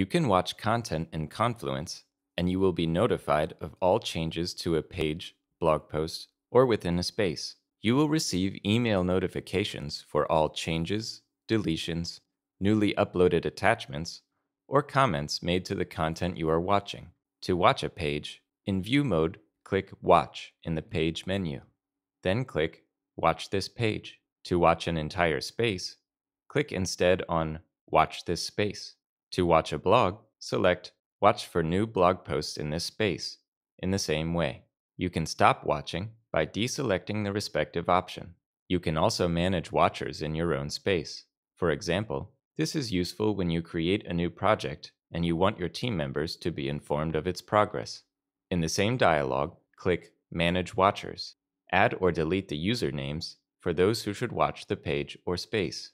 You can watch content in Confluence, and you will be notified of all changes to a page, blog post, or within a space. You will receive email notifications for all changes, deletions, newly uploaded attachments, or comments made to the content you are watching. To watch a page, in View mode, click Watch in the Page menu. Then click Watch this page. To watch an entire space, click instead on Watch this space. To watch a blog, select Watch for new blog posts in this space in the same way. You can stop watching by deselecting the respective option. You can also manage watchers in your own space. For example, this is useful when you create a new project and you want your team members to be informed of its progress. In the same dialog, click Manage Watchers. Add or delete the usernames for those who should watch the page or space.